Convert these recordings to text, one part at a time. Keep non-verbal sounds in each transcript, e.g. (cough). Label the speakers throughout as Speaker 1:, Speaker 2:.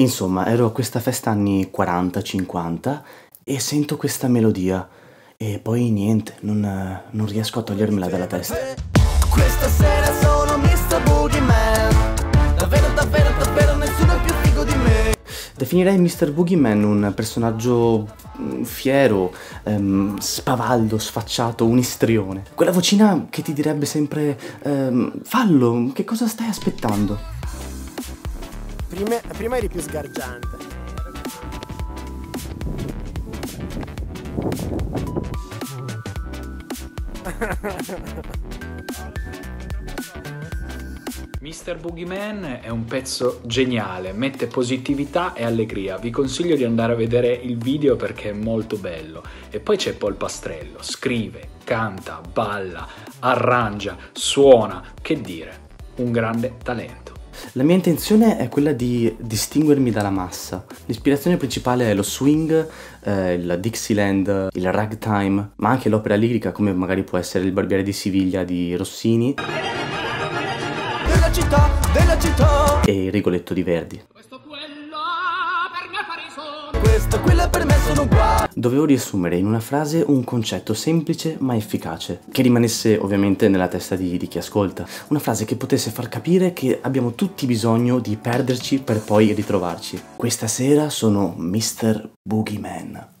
Speaker 1: Insomma, ero a questa festa anni 40-50 e sento questa melodia e poi niente, non, non riesco a togliermela dalla testa. Questa sera sono Mr. Boogeyman Davvero, davvero, davvero nessuno è più figo di me Definirei Mr. Boogeyman un personaggio mm, fiero, ehm, spavaldo, sfacciato, un istrione. Quella vocina che ti direbbe sempre ehm, fallo, che cosa stai aspettando?
Speaker 2: Prima, prima eri più sgargiante.
Speaker 3: Mr. Boogeyman è un pezzo geniale, mette positività e allegria. Vi consiglio di andare a vedere il video perché è molto bello. E poi c'è Paul Pastrello, scrive, canta, balla, arrangia, suona, che dire, un grande talento.
Speaker 1: La mia intenzione è quella di distinguermi dalla massa. L'ispirazione principale è lo swing, eh, il Dixieland, il ragtime, ma anche l'opera lirica come magari può essere Il Barbiere di Siviglia di Rossini della città, della città e il Rigoletto di Verdi. Questo quella per me sono qua. Dovevo riassumere in una frase un concetto semplice ma efficace, che rimanesse ovviamente nella testa di, di, chi ascolta. Una frase che potesse far capire che abbiamo tutti bisogno di perderci per poi ritrovarci. Questa sera sono Mr. Boogeyman.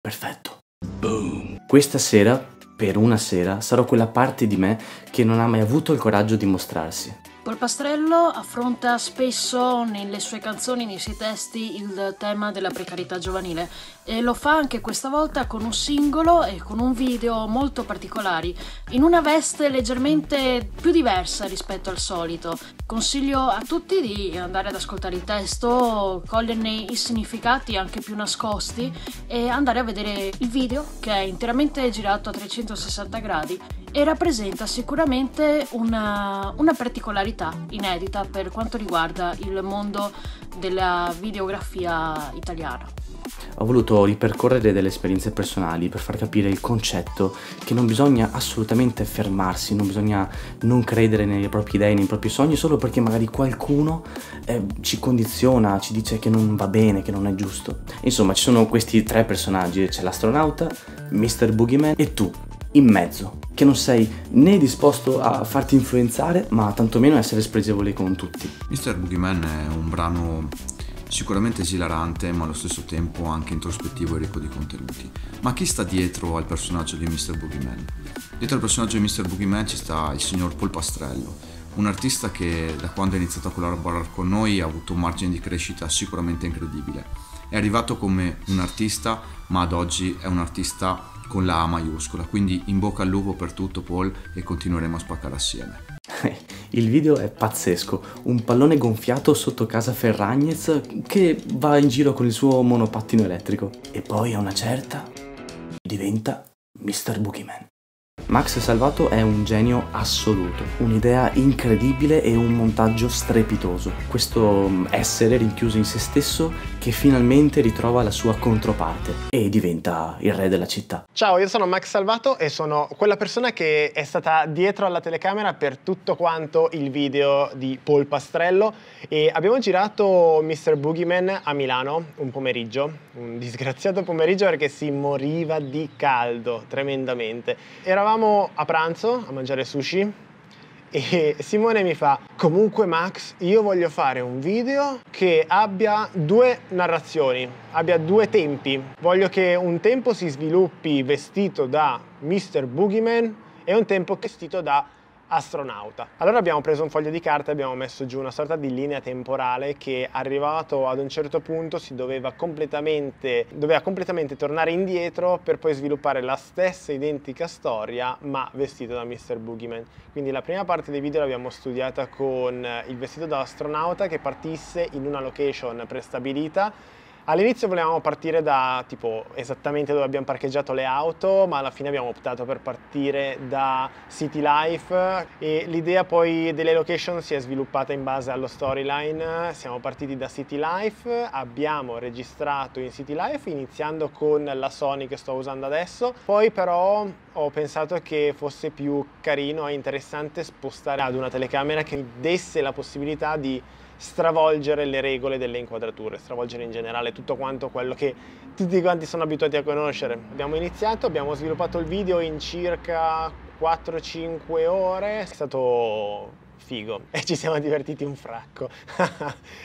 Speaker 1: Perfetto. Boom. Questa sera, per una sera, sarò quella parte di me che non ha mai avuto il coraggio di mostrarsi.
Speaker 4: Polpastrello affronta spesso nelle sue canzoni, nei suoi testi, il tema della precarietà giovanile e lo fa anche questa volta con un singolo e con un video molto particolari, in una veste leggermente più diversa rispetto al solito. Consiglio a tutti di andare ad ascoltare il testo, coglierne i significati anche più nascosti e andare a vedere il video che è interamente girato a 360 gradi e rappresenta sicuramente una, una particolarità inedita per quanto riguarda il mondo della videografia italiana.
Speaker 1: Ho voluto ripercorrere delle esperienze personali per far capire il concetto che non bisogna assolutamente fermarsi, non bisogna non credere nelle proprie idee, nei propri sogni solo perché magari qualcuno eh, ci condiziona, ci dice che non va bene, che non è giusto. Insomma, ci sono questi tre personaggi, c'è l'astronauta, Mr. Boogeyman e tu, in mezzo, che non sei né disposto a farti influenzare, ma tantomeno a essere spregevole con tutti.
Speaker 5: Mr. Boogeyman è un brano sicuramente esilarante, ma allo stesso tempo anche introspettivo e ricco di contenuti. Ma chi sta dietro al personaggio di Mr. Boogeyman? Dietro al personaggio di Mr. Boogeyman ci sta il signor Paul Pastrello, un artista che da quando ha iniziato a collaborare con noi ha avuto un margine di crescita sicuramente incredibile. È arrivato come un artista, ma ad oggi è un artista con la A maiuscola. Quindi in bocca al lupo per tutto Paul e continueremo a spaccare assieme. (laughs)
Speaker 1: Il video è pazzesco, un pallone gonfiato sotto casa Ferragnez che va in giro con il suo monopattino elettrico e poi a una certa diventa Mr. Boogeyman. Max Salvato è un genio assoluto, un'idea incredibile e un montaggio strepitoso. Questo mm, essere rinchiuso in se stesso che finalmente ritrova la sua controparte e diventa il re della città.
Speaker 2: Ciao, io sono Max Salvato e sono quella persona che è stata dietro alla telecamera per tutto quanto il video di Paul Pastrello e abbiamo girato Mr. Boogeyman a Milano un pomeriggio, un disgraziato pomeriggio perché si moriva di caldo tremendamente. Eravamo a pranzo a mangiare sushi e Simone mi fa comunque Max io voglio fare un video che abbia due narrazioni abbia due tempi voglio che un tempo si sviluppi vestito da Mr. Boogeyman e un tempo vestito da astronauta. Allora abbiamo preso un foglio di carta e abbiamo messo giù una sorta di linea temporale che arrivato ad un certo punto si doveva completamente, doveva completamente tornare indietro per poi sviluppare la stessa identica storia ma vestito da Mr. Boogeyman. Quindi la prima parte del video l'abbiamo studiata con il vestito da astronauta che partisse in una location prestabilita All'inizio volevamo partire da tipo esattamente dove abbiamo parcheggiato le auto, ma alla fine abbiamo optato per partire da City Life e l'idea poi delle location si è sviluppata in base allo storyline. Siamo partiti da City Life, abbiamo registrato in City Life iniziando con la Sony che sto usando adesso, poi però ho pensato che fosse più carino e interessante spostare ad una telecamera che mi desse la possibilità di stravolgere le regole delle inquadrature, stravolgere in generale tutto quanto quello che tutti quanti sono abituati a conoscere. Abbiamo iniziato, abbiamo sviluppato il video in circa 4-5 ore, è stato figo (laughs) e ci siamo divertiti un fracco. (laughs)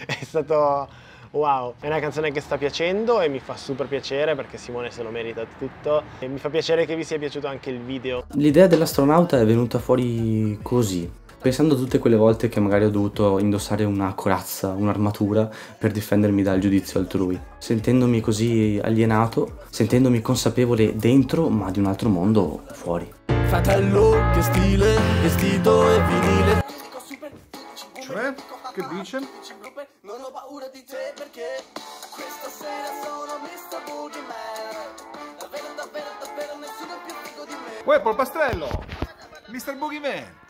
Speaker 2: è stato wow, è una canzone che sta piacendo e mi fa super piacere perché Simone se lo merita tutto e mi fa piacere che vi sia piaciuto anche il video.
Speaker 1: L'idea dell'astronauta è venuta fuori così, pensando a tutte quelle volte che magari ho dovuto indossare una corazza, un'armatura per difendermi dal giudizio altrui, sentendomi così alienato, sentendomi consapevole dentro ma di un altro mondo fuori.
Speaker 6: Fratello, che stile, vestito e vinile.
Speaker 7: Cioè? Che dice?
Speaker 6: Non ho paura di te perché questa sera sono Mr. Boogeyman. Davvero, davvero, davvero nessuno è più figo di me.
Speaker 7: Uè, polpastrello! Mr. Boogeyman!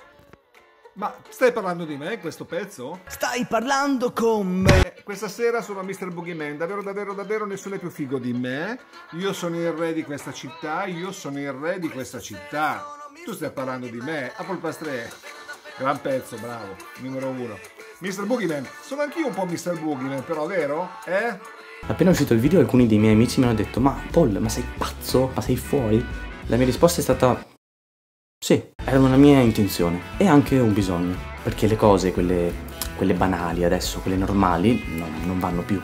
Speaker 7: Ma stai parlando di me in questo pezzo?
Speaker 6: Stai parlando con me.
Speaker 7: Eh, questa sera sono Mr. Boogeyman, davvero davvero davvero nessuno è più figo di me. Io sono il re di questa città, io sono il re di questa città. Tu stai parlando di me, a polpastre. Gran pezzo, bravo, numero uno. Mr. Boogeyman, sono anch'io un po' Mr. Boogeyman, però, vero? Eh?
Speaker 1: Appena uscito il video alcuni dei miei amici mi hanno detto ma Paul, ma sei pazzo? Ma sei fuori? La mia risposta è stata sì, era una mia intenzione e anche un bisogno, perché le cose, quelle, quelle banali adesso, quelle normali, no, non vanno più.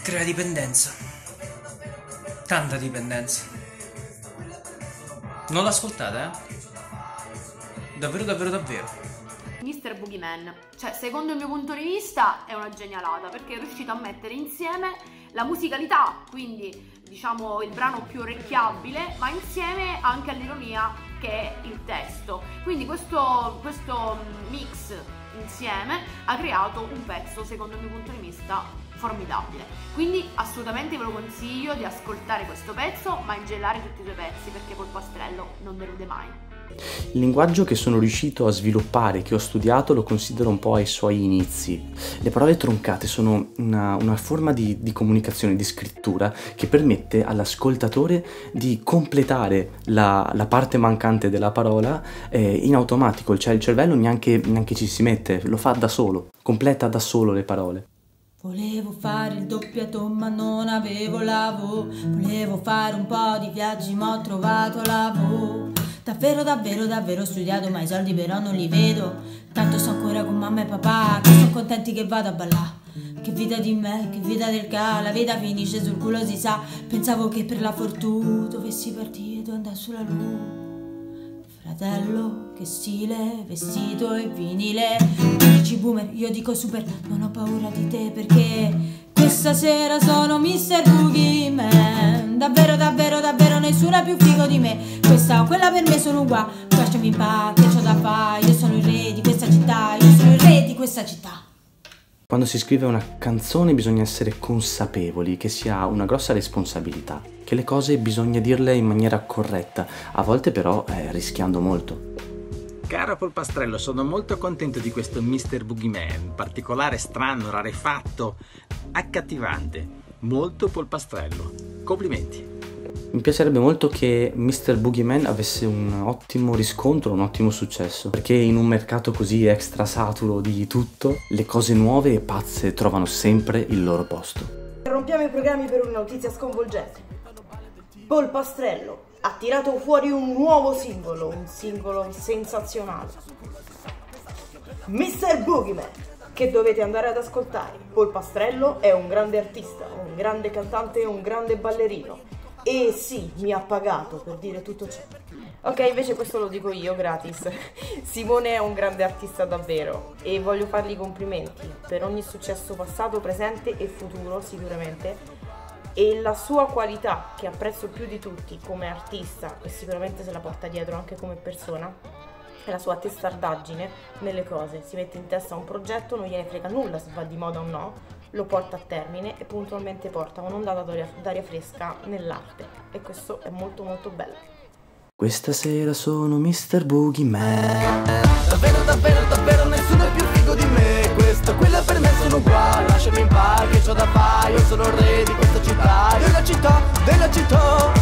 Speaker 8: Crea dipendenza. Tanta dipendenza. Non l'ascoltate, eh? Davvero, davvero, davvero.
Speaker 9: Mr. Boogeyman, cioè secondo il mio punto di vista è una genialata perché è riuscito a mettere insieme la musicalità, quindi diciamo il brano più orecchiabile, ma insieme anche all'ironia che è il testo. Quindi questo, questo mix insieme ha creato un pezzo secondo il mio punto di vista formidabile. Quindi assolutamente ve lo consiglio di ascoltare questo pezzo, ma ingelare tutti i suoi pezzi perché col pastrello non delude mai.
Speaker 1: Il linguaggio che sono riuscito a sviluppare, che ho studiato, lo considero un po' ai suoi inizi. Le parole troncate sono una, una forma di, di, comunicazione, di scrittura che permette all'ascoltatore di completare la, la parte mancante della parola eh, in automatico, cioè il cervello neanche, neanche ci si mette, lo fa da solo, completa da solo le parole.
Speaker 10: Volevo fare il doppiato ma non avevo lavoro Volevo fare un po' di viaggi ma ho trovato lavoro Davvero davvero davvero ho studiato ma i soldi però non li vedo Tanto sto ancora con mamma e papà che sono contenti che vado a ballare che vita di me, che vita del ca, la vita finisce sul culo si sa Pensavo che per la fortuna dovessi partire e andare sulla luna Fratello, che stile, vestito e vinile. Tu dici boomer, io dico super, non ho paura di te perché questa sera sono Mr. Boogeyman. Davvero, davvero, davvero nessuno è più figo di me. Questa o quella per me sono uguali. Lasciami in pace, c'ho da fare. Io sono il re di questa città, io sono il re di questa città.
Speaker 1: Quando si scrive una canzone bisogna essere consapevoli che si ha una grossa responsabilità, che le cose bisogna dirle in maniera corretta, a volte però eh, rischiando molto.
Speaker 11: Caro Polpastrello, sono molto contento di questo Mr. Boogeyman, particolare, strano, rarefatto, accattivante. Molto Polpastrello. Complimenti.
Speaker 1: Mi piacerebbe molto che Mr. Boogeyman avesse un ottimo riscontro, un ottimo successo, perché in un mercato così extra saturo di tutto, le cose nuove e pazze trovano sempre il loro posto.
Speaker 12: Rompiamo i programmi per una notizia sconvolgente. Paul Pastrello ha tirato fuori un nuovo singolo, un singolo sensazionale. Mr. Boogeyman, che dovete andare ad ascoltare. Paul Pastrello è un grande artista, un grande cantante e un grande ballerino e sì, mi ha pagato per dire tutto ciò. Ok, invece questo lo dico io gratis. (laughs) Simone è un grande artista davvero e voglio fargli complimenti per ogni successo passato, presente e futuro sicuramente. E la sua qualità, che apprezzo più di tutti come artista e sicuramente se la porta dietro anche come persona, e la sua testardaggine nelle cose. Si mette in testa un progetto, non gliene frega nulla se va di moda o no, lo porta a termine e puntualmente porta un'ondata d'aria fresca nell'arte. E questo è molto molto bello.
Speaker 1: Questa sera sono Mr. Boogeyman
Speaker 6: Davvero, davvero, davvero nessuno è più figo di me Questo, quella per me sono uguale Lasciami in pace, c'ho da fare Io sono il re di questa città Della città, della città